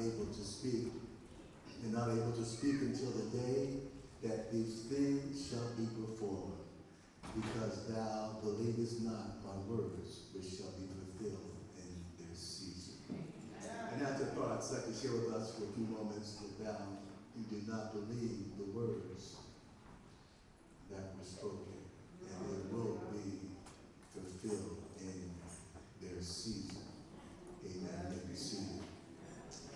able to speak, and not able to speak until the day that these things shall be performed, because thou believest not my words, which shall be fulfilled in their season. And after part, I'd like to share with us for a few moments that thou you did not believe the words that were spoken, and they will be fulfilled in their season. Amen. Let me see.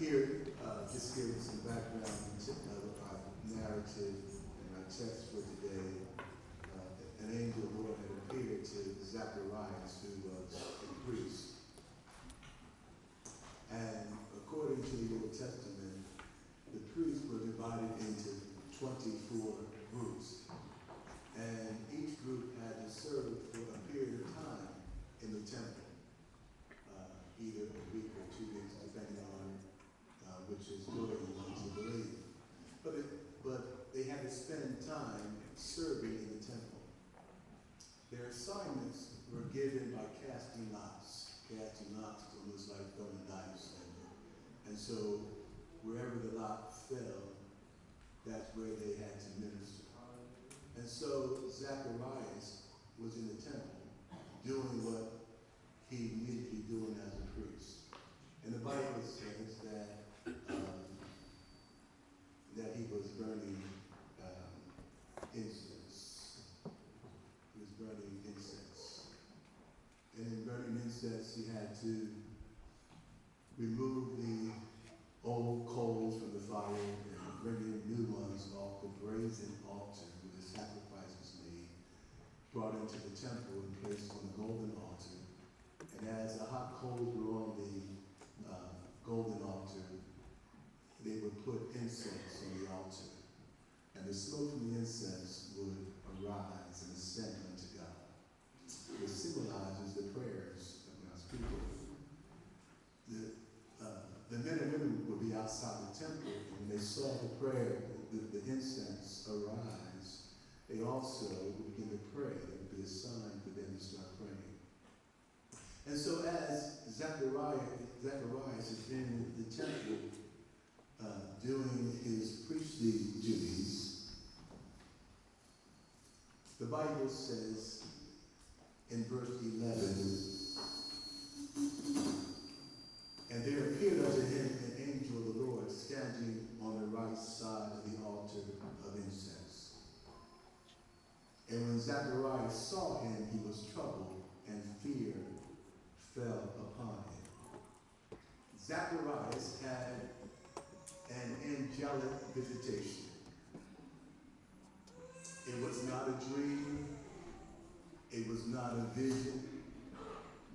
Here, uh, just giving some background uh, our narrative and our text for today. Uh, an angel of the Lord had appeared to Zacharias, who was a priest. And according to the Old Testament, the priests were divided into 24 groups. And each group had to serve for a period of time in the temple uh, either a week or two weeks, depending on uh, which is good you want to believe. But, it, but they spend time serving in the temple. Their assignments were given by casting lots. Casting lots almost like throwing dice. And so wherever the lot fell, that's where they had to minister. And so Zacharias was in the temple doing what he needed to be doing as a priest. And the Bible says that um, that he was burning um, incense. He was burning incense. And in incense, had to remove the old coals from the fire and bring in new ones off the brazen altar where the sacrifices made, brought into the temple and placed on the golden altar and as the hot coals were on the uh, golden altar, they would put incense on the altar. And the smoke from the incense would arise and ascend unto God. It symbolizes the prayers of God's people. The, uh, the men and women would be outside the temple, and when they saw the prayer, the, the incense arise, they also would begin to pray. It would be a sign for them to start praying. And so as Zechariah, Zacharias is in the temple uh, doing his priestly duties, the Bible says in verse 11, And there appeared unto him an angel of the Lord standing on the right side of the altar of incense. And when Zacharias saw him, he was troubled, and fear fell upon him. Zacharias had an angelic visitation. It was not a dream, it was not a vision,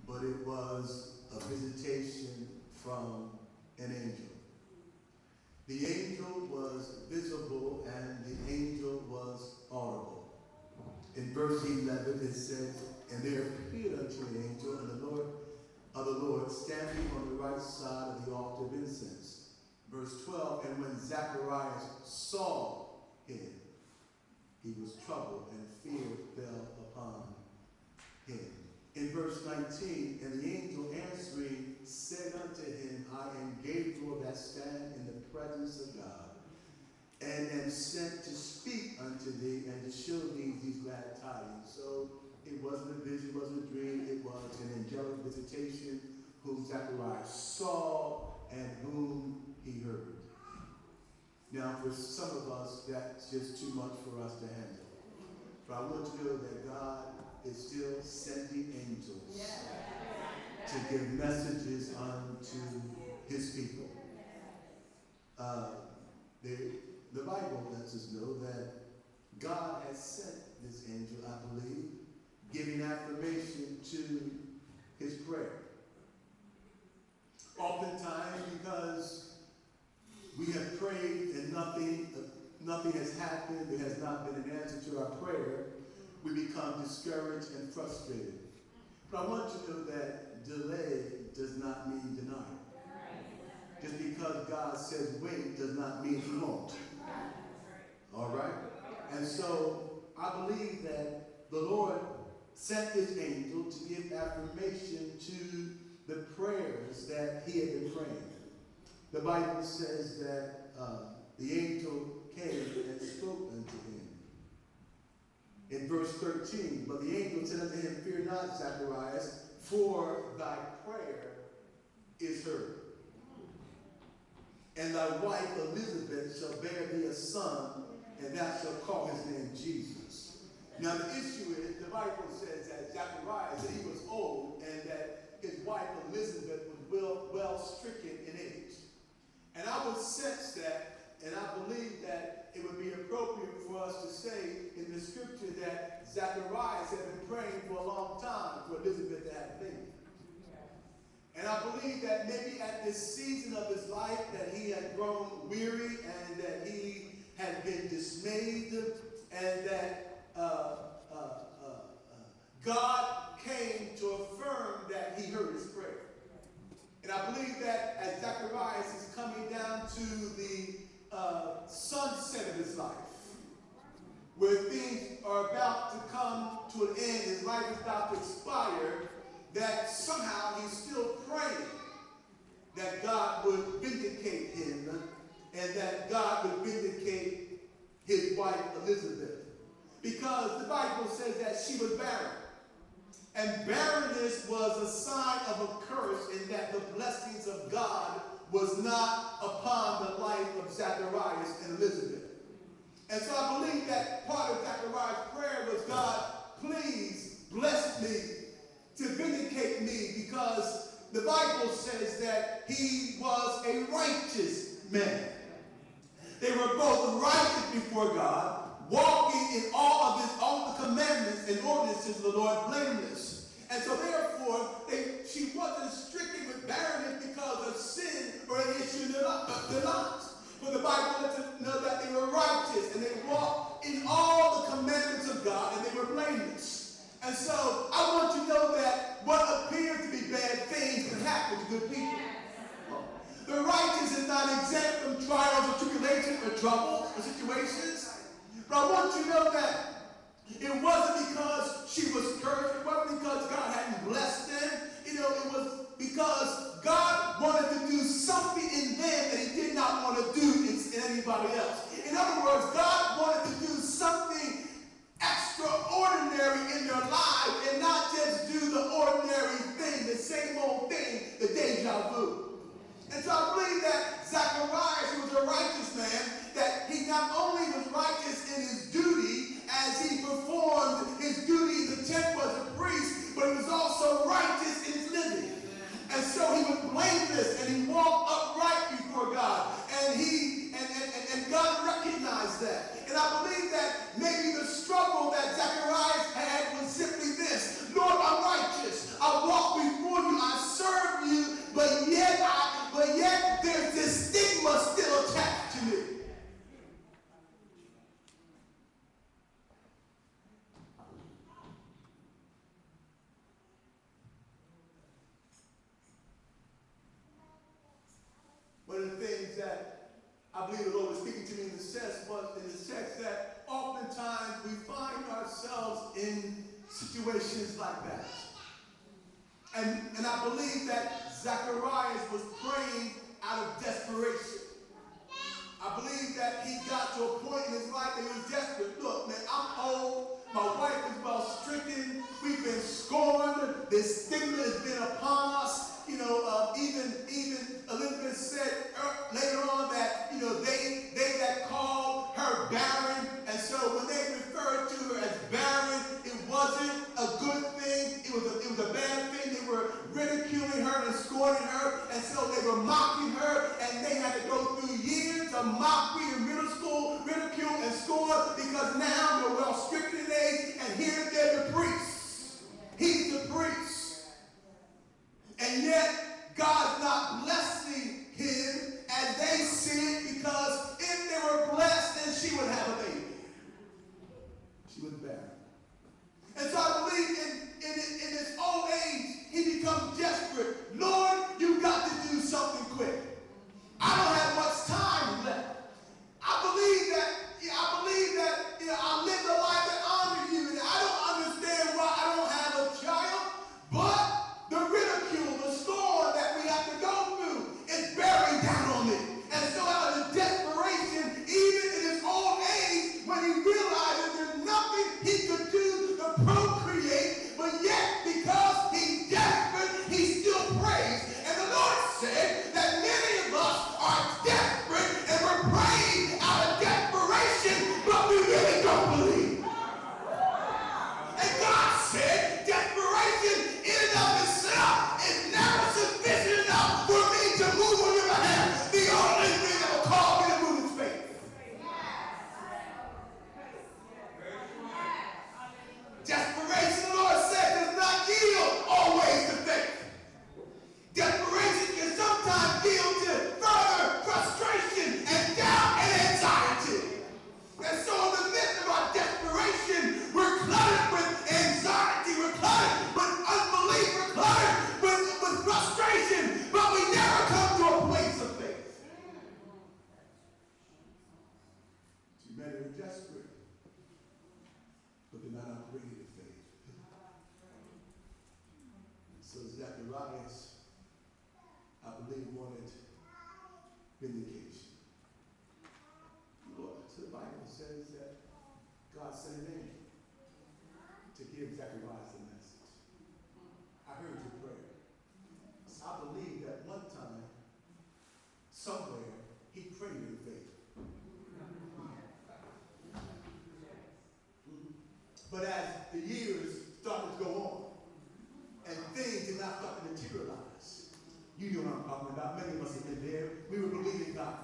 but it was a visitation from an angel. The angel was visible and the angel was audible. In verse 11 it says, And there appeared unto an angel, and the Lord of the Lord standing on the right side of the altar of incense. Verse 12, And when Zacharias saw him, he was troubled, and fear fell upon him. In verse 19, and the angel answering said unto him, I am Gabriel that stand in the presence of God, and am sent to speak unto thee and to show thee these glad tidings. So it wasn't a vision, it wasn't a dream, it was an angelic visitation whom Zacharias saw and whom he heard. Now, for some of us, that's just too much for us to handle. But I want you to know that God is still sending angels to give messages unto his people. Uh, the, Bible lets us know that God has sent this angel, I believe, giving affirmation to his prayer. Oftentimes, because we have prayed and nothing, nothing has happened, there has not been an answer to our prayer, we become discouraged and frustrated. But I want you to know that delay does not mean denial. Just because God says wait does not mean he won't. All right? And so I believe that the Lord sent his angel to give affirmation to the prayers that he had been praying. The Bible says that uh, the angel came and spoke unto him. In verse 13, but the angel said unto him, Fear not, Zacharias, for thy prayer is heard. And thy wife Elizabeth shall bear thee a son, and thou shalt call his name Jesus. Now the issue is, the Bible says that Zacharias, that he was old, and that his wife Elizabeth was well, well stricken in age. And I would sense that, and I believe that it would be appropriate for us to say in the scripture that Zacharias had been praying for a long time for Elizabeth to have a baby. And I believe that maybe at this season of his life that he had grown weary and that he had been dismayed and that uh, uh, uh, uh God came to affirm that he heard his prayer. And I believe that as Zacharias is coming down to the uh, sunset of his life, where things are about to come to an end, his life is about to expire, that somehow he's still praying that God would vindicate him and that God would vindicate his wife Elizabeth. Because the Bible says that she was barren. And barrenness was a sign of a curse in that the blessings of God was not upon the life of Zacharias and Elizabeth. And so I believe that part of Zacharias' prayer was God, please bless me to vindicate me because the Bible says that he was a righteous man. They were both righteous before God, walking in all of his all the commandments and ordinances of the Lord blameless. And so therefore, they, she wasn't stricken barrenness because of sin or an issue their lives. But the Bible lets us know that they were righteous and they walked in all the commandments of God and they were blameless. And so I want you to know that what appears to be bad things can happen to good people. The righteous is not exempt from trials or tribulations or troubles or situations. But I want you to know that of mockery in middle school, ridicule and scorn, because now you're well stricken in age, and here they're the priests. He's the priest. And yet, God's not blessing him as they it because if they were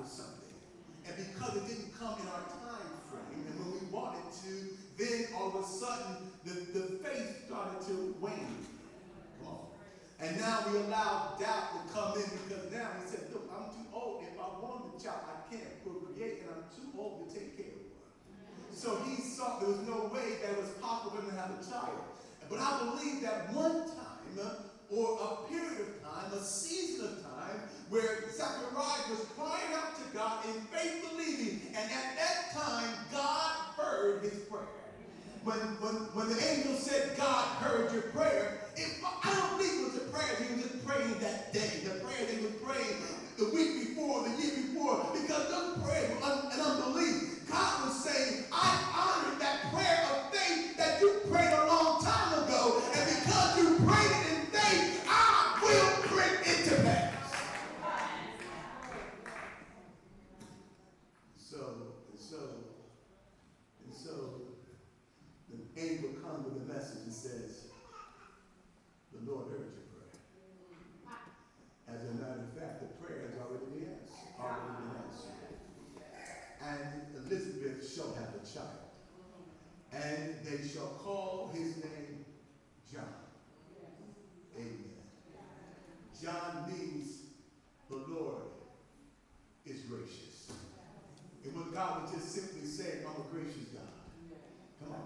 something. And because it didn't come in our time frame, and when we wanted to, then all of a sudden the, the faith started to wane. Come on. And now we allow doubt to come in because now we said, look, I'm too old. If I want a child, I can't procreate, and I'm too old to take care of one. So he saw there was no way that it was possible for him to have a child. But I believe that one time, or a period of time, a season of time, where Zechariah was crying out to God in faith believing, and at that time, God heard his prayer. When, when, when the angel said, God heard your prayer, it, I don't believe it was a prayer he was just praying that day, the prayer he was praying the week before, the year before, because those prayers were un, an unbelief. God was saying, I honored that prayer of faith that you prayed a long time ago, and because you prayed it in faith, I will bring it to pass. So, and so, and so, the angel comes with a message and says, the Lord heard your prayer. As a matter of fact, the prayer has already been answered. Already been answered. And Elizabeth shall have a child. And they shall call his name John. Amen. John means the Lord is gracious. And what God was just simply saying, I'm a gracious God. Come on.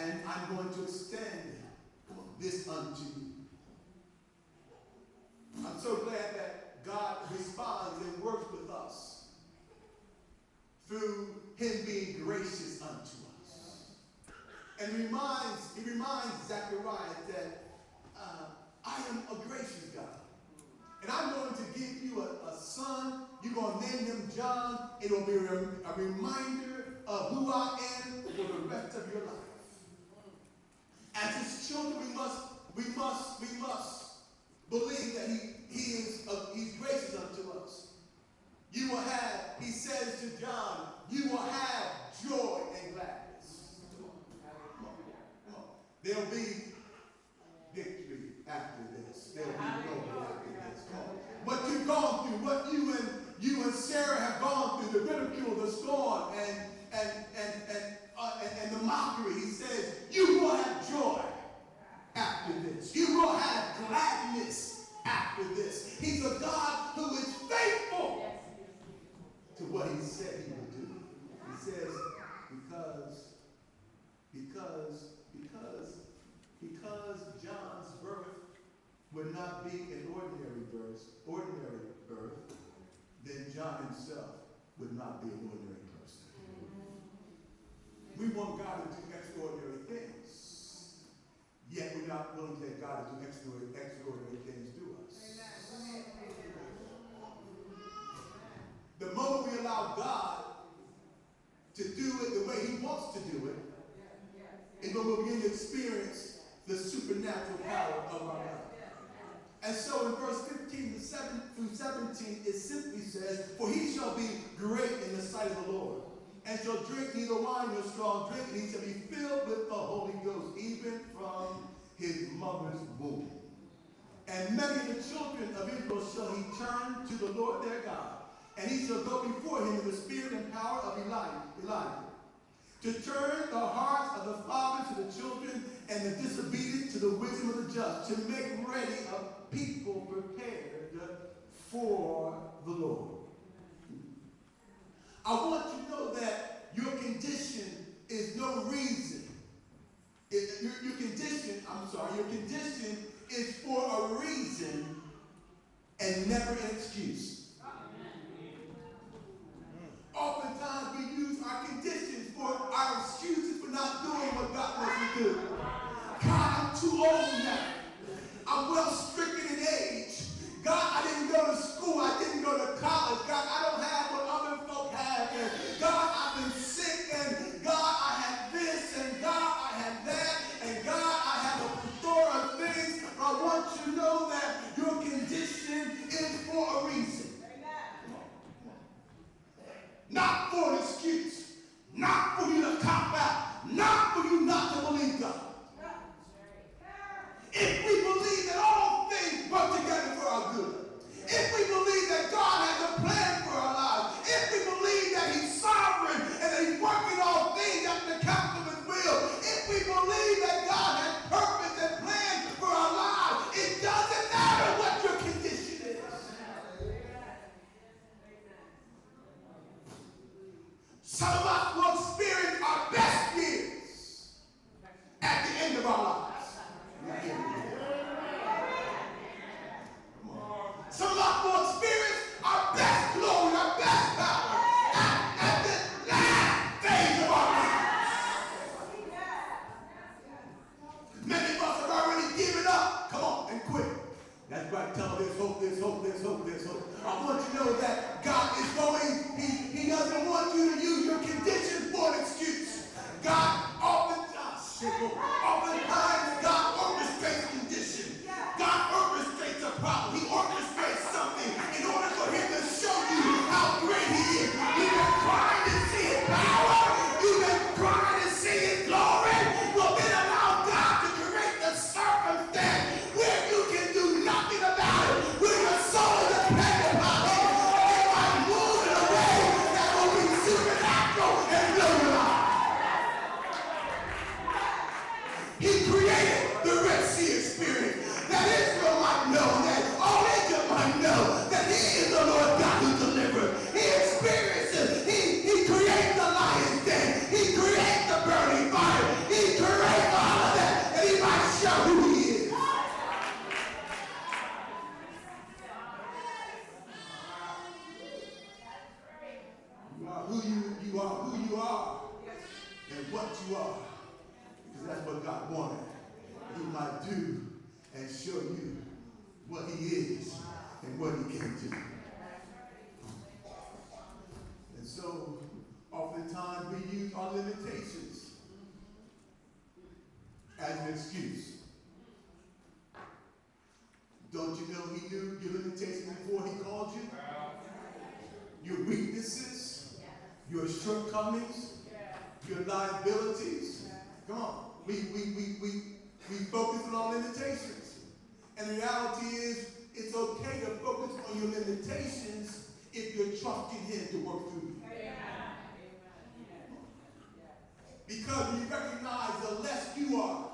And I'm going to extend this unto you. I'm so glad that God responds and works with us through him being gracious unto us. And reminds, he reminds Zacharias that uh, I am a gracious God. And I'm going to give you a, a son. You're going to name him John. It will be a, a reminder of who I am for the rest of your life. As his children, we must, we must, we must believe that he, he is he's gracious unto us. You will have, he says to John, you will have joy and gladness. There'll be victory after this. There'll be glory after this. What you've gone through, what you and you and Sarah have gone through, the We want God to do extraordinary things. Yet we're not willing to let God to do extraordinary, extraordinary things to us. The moment we allow God to do it the way He wants to do it, is when we'll begin to experience the supernatural power of our God. And so in verse 15 to 7 through 17, it simply says, For he shall be great in the sight of the Lord, drink neither wine nor strong drink, he shall be filled with the Holy Ghost, even from his mother's womb. And many of the children of Israel shall he turn to the Lord their God, and he shall go before him in the spirit and power of Elijah, Elijah to turn the hearts of the fathers to the children and the disobedient to the wisdom of the just, to make ready a people prepared for the Lord. I want you to know that your condition is no reason. It, your, your condition, I'm sorry, your condition is for a reason and never an excuse. Oftentimes we use our conditions for our excuses for not doing what God wants to do. God, I'm too old now. I'm well stricken in age. God, I didn't go to school. I didn't go to college. God, I don't have what other folk have. God, I've been to know that your condition is for a reason. Not for an excuse. Not for you to cop out. Not for you not to believe God. If we believe that all things work together for our Come on. We, we, we, we, we focus on our limitations. And the reality is, it's okay to focus on your limitations if you're trusting Him to work through you. Because you recognize the less you are,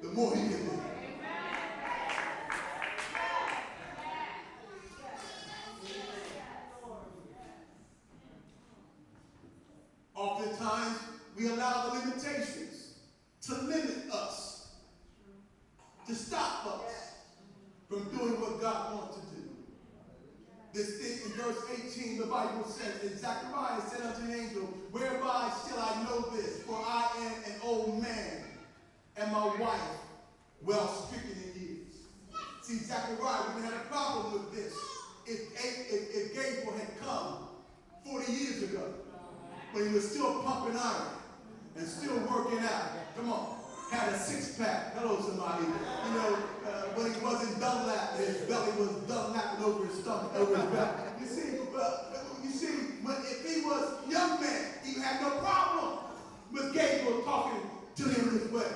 the more He can do. to limit us, to stop us from doing what God wants to do. This thing in verse 18, the Bible says, And Zachariah said unto the angel, Whereby shall I know this? For I am an old man, and my wife well stricken in years. See, Zachariah wouldn't have had a problem with this if, if, if Gabriel had come 40 years ago but he was still pumping iron and still working out. Come on. Had a six pack. Hello, somebody. You know, uh, he wasn't double out, his belly was double out over his stomach, over his back. You see, uh, you see, but if he was young man, he had no problem with Gabriel talking to him this way.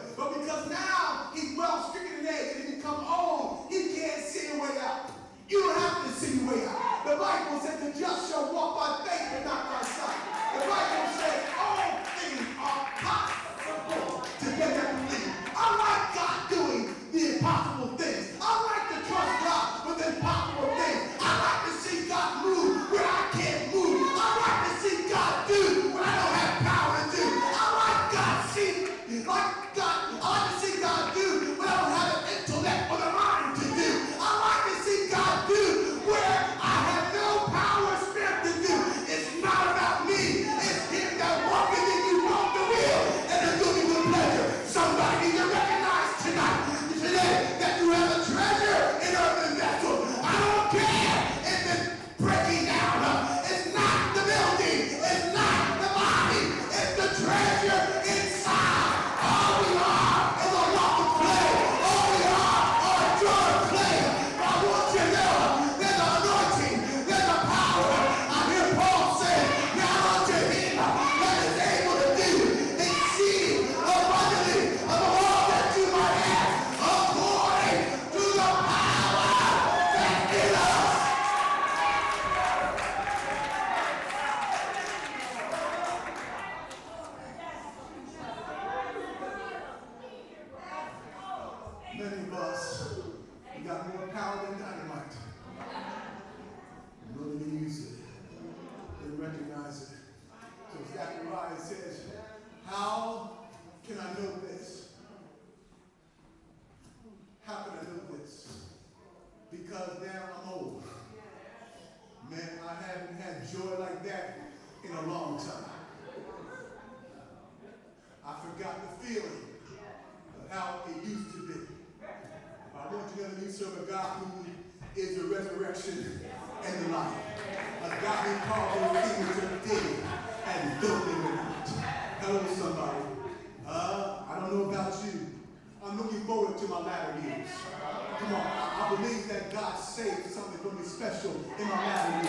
Come on. I believe that God saved something really special in my life.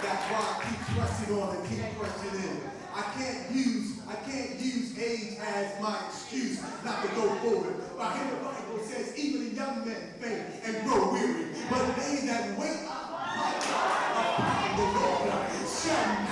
That's why I keep pressing on and keep pressing in. I can't use, I can't use age as my excuse not to go forward. But here the Bible says, even the young men faint and grow weary. But they that wait upon the Lord shall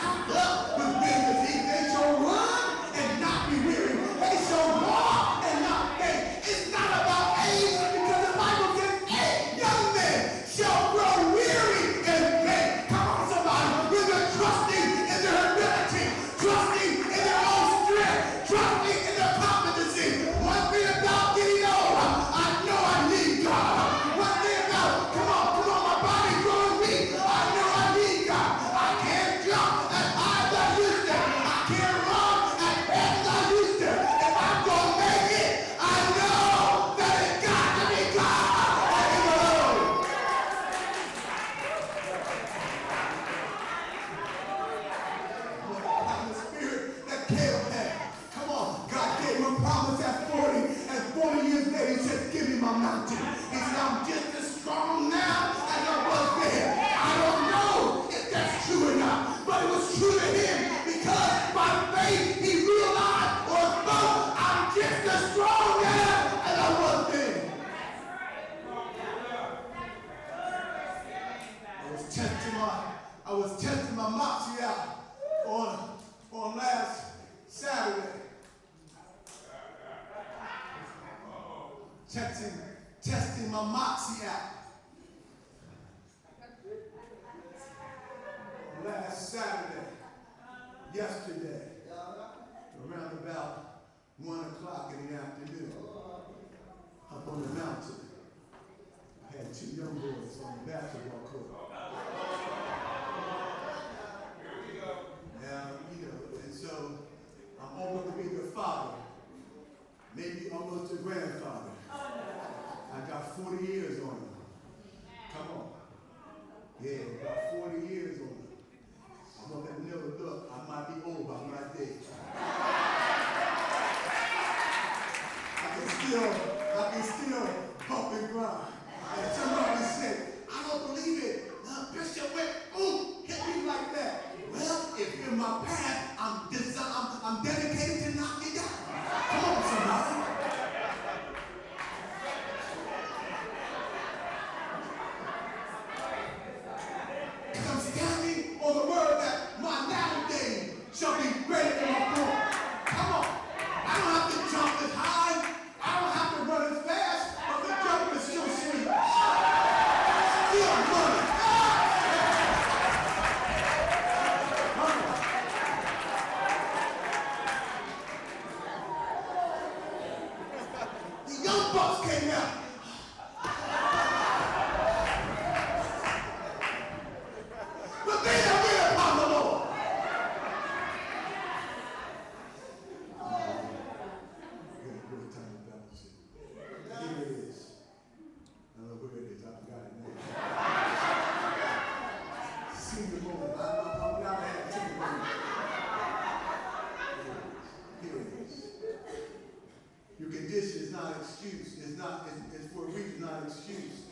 Your condition is not excuse. It's not. It's, for a reason, not excuse.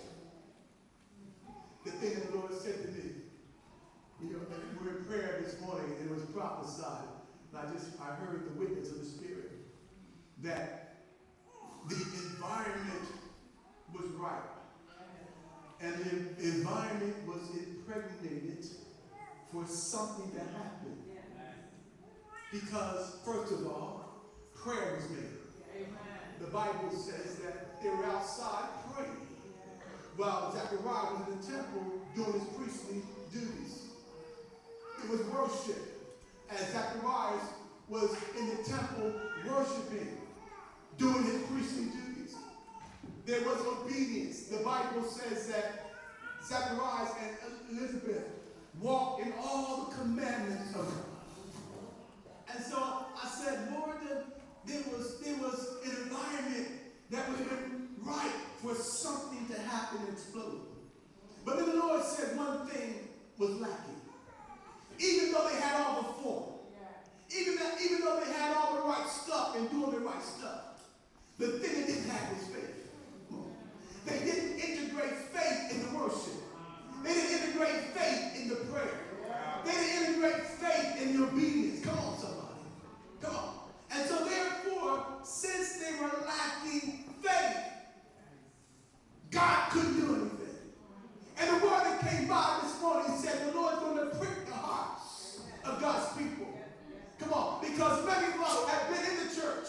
The thing the Lord said to me, you know, we're in prayer this morning, and it was prophesied. And I just I heard the witness of the Spirit that something to happen. Because, first of all, prayer was made. The Bible says that they were outside praying while Zechariah was in the temple doing his priestly duties. It was worship as Zacharias was in the temple worshiping, doing his priestly duties. There was obedience. The Bible says that Zacharias and Elizabeth walked in all the commandments of God. And so I said, Lord, there was, there was an environment that would have been right for something to happen and explode. But then the Lord said one thing was lacking. Even though they had all the form, even, that, even though they had all the right stuff and doing the right stuff, the thing they didn't have was faith. They didn't integrate faith in the worship. They didn't integrate faith in the prayer. They didn't integrate faith in the obedience. Come on, somebody. Come on. And so therefore, since they were lacking faith, God couldn't do anything. And the word that came by this morning said the Lord's going to prick the hearts of God's people. Come on, because many of us have been in the church.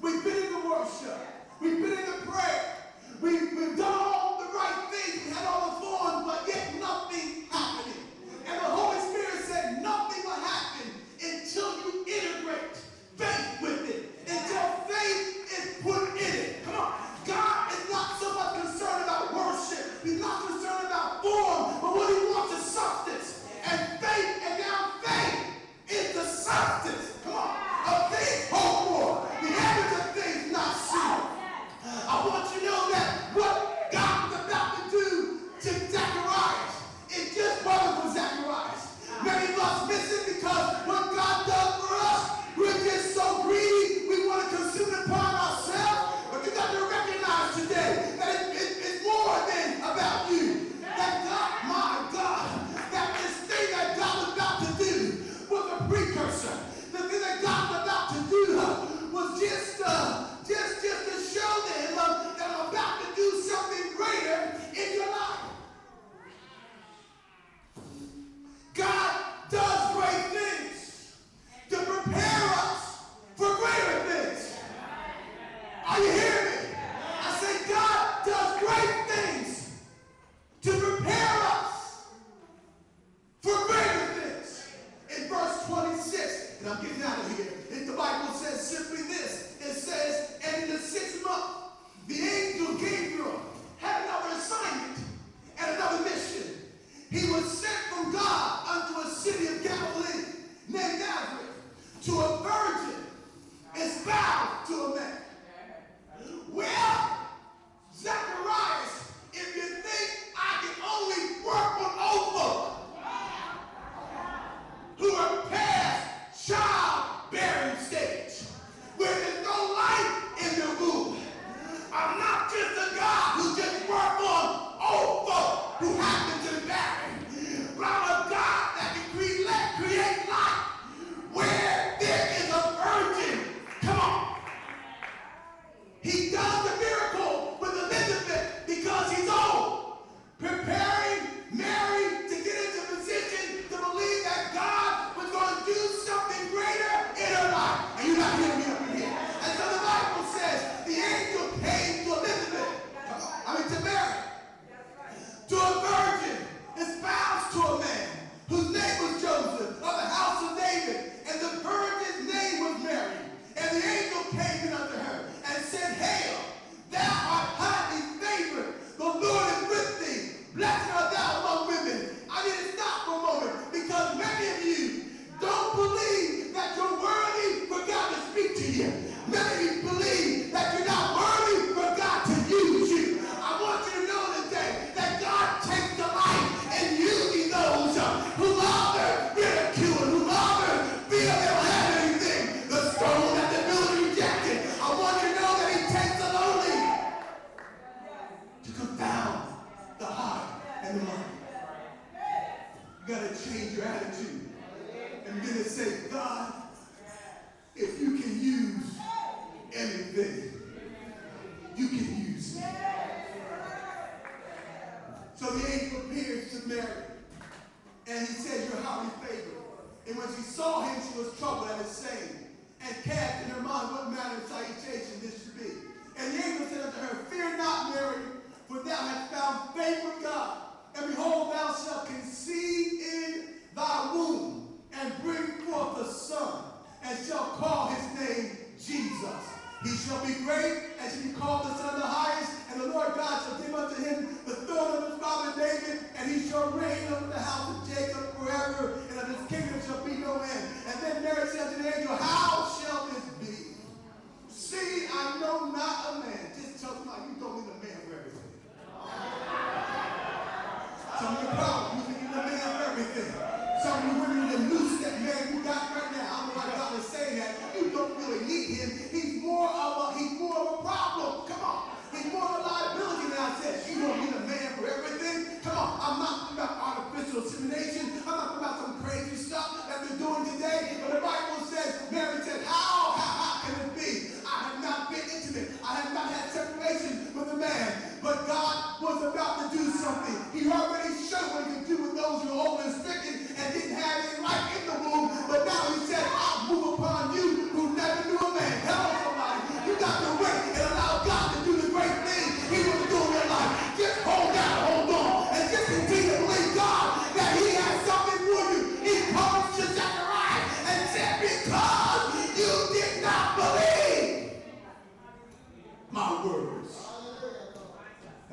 We've been in the worship. We've been in the prayer. We, we've done all right things, had all the forms, but yet nothing happening. And the Holy Spirit said nothing will happen until you integrate faith with it, until faith is put in it. Come on. God is not so much concerned about worship. He's not concerned about form, but what he wants is substance. And faith, and now faith is the substance. Come on. Of things whole for. The evidence of things not. shall reign over the house of Jacob forever, and of his kingdom shall be no end. And then Mary said to the angel, How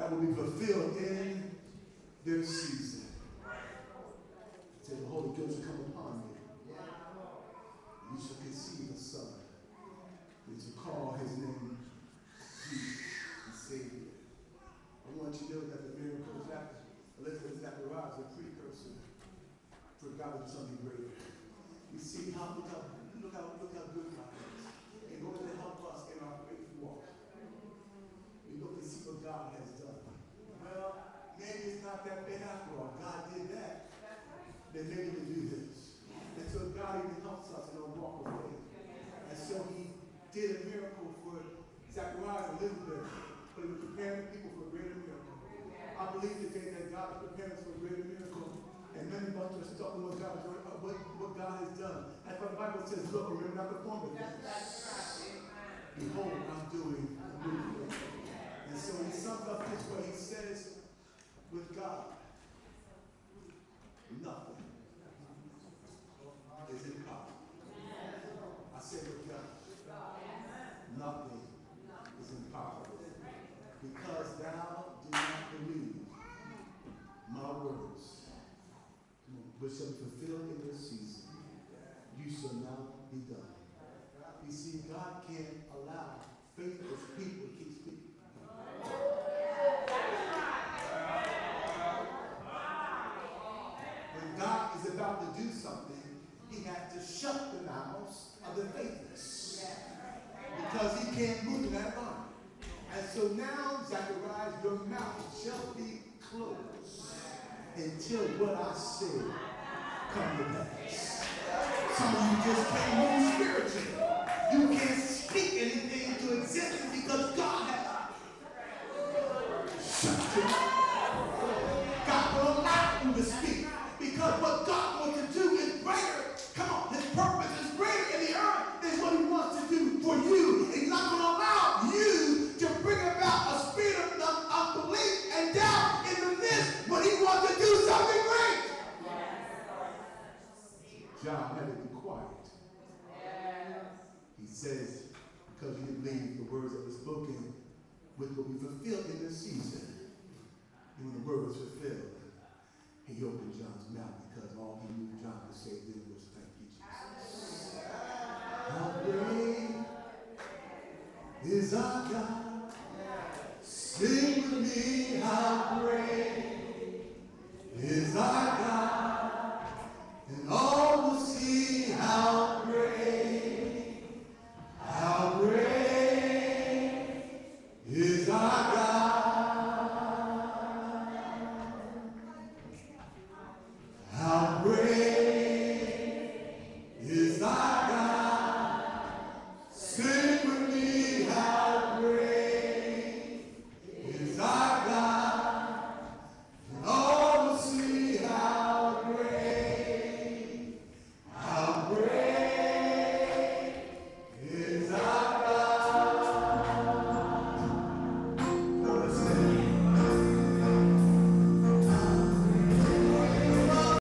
that will be fulfilled in this season. He the Holy Ghost will come upon you. You shall conceive a son. You shall call his name preparing people for greater. I believe today that God is preparing us for greater miracle, And many of us are stuck in what God, has, uh, what, what God has done. That's why the Bible says, look, we're not the former things. Behold, I'm doing a new thing. And so he sums up this way. words. With some fulfilled in this season, you shall not be done. You see, God can't allow faithless people until what I said come to pass. Some of you just can't in says, because you believe the words that were spoken, which will be fulfilled in this season. And when the word was fulfilled, he opened John's mouth because all he knew John could say then was thank you, Jesus. How great is our God? Sing with me, how great is our God?